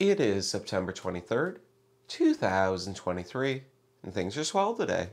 It is September 23rd, 2023, and things are swell today.